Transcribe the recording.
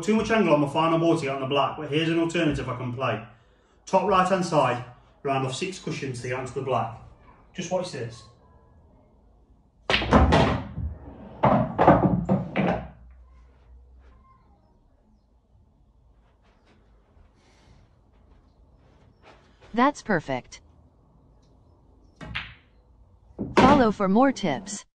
Too much angle on my final ball to get on the black, but here's an alternative I can play. Top right hand side, round off six cushions to get onto the black. Just watch this. That's perfect. Follow for more tips.